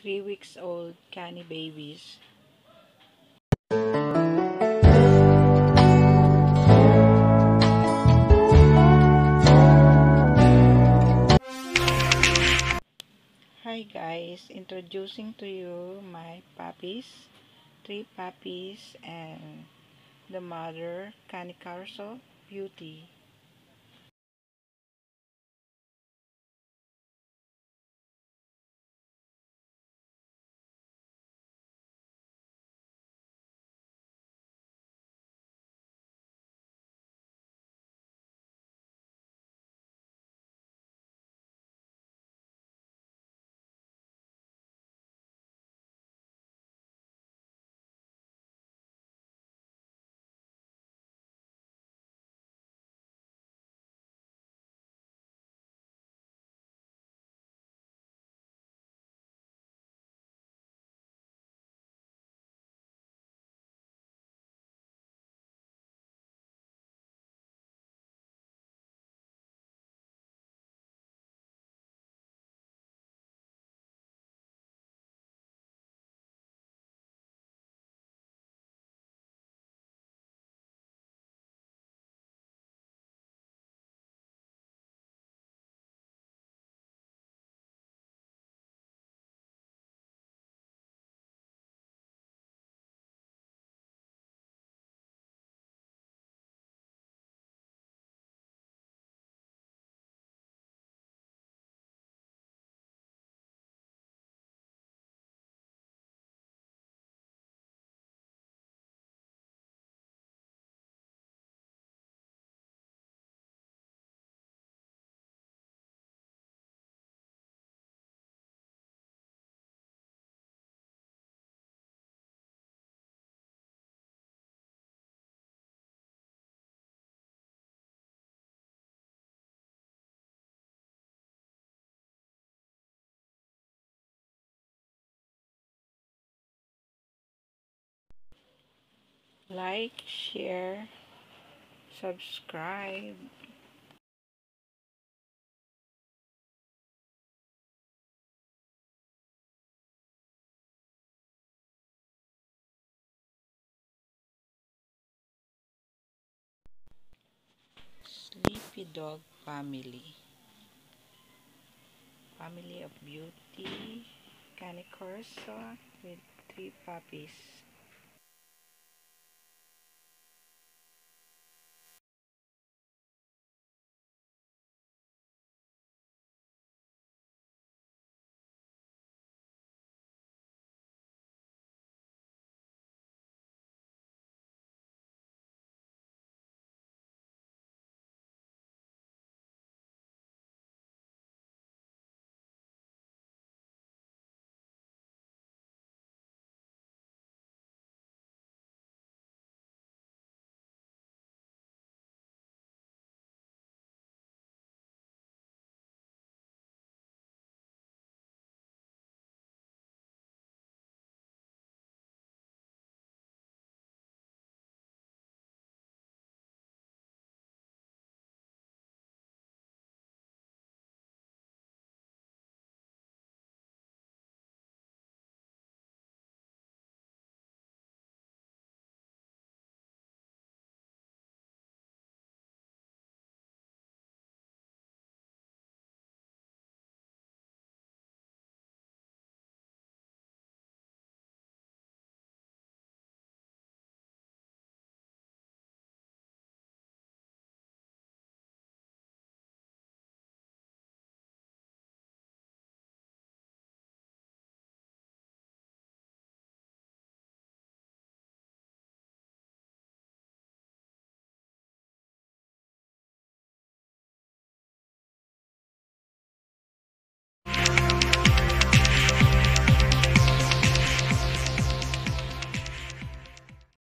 three weeks old canny babies. Hi guys, introducing to you my puppies, three puppies and the mother, Canicarso Beauty. Like, share, subscribe. Sleepy Dog Family. Family of Beauty, Canicorso with three puppies.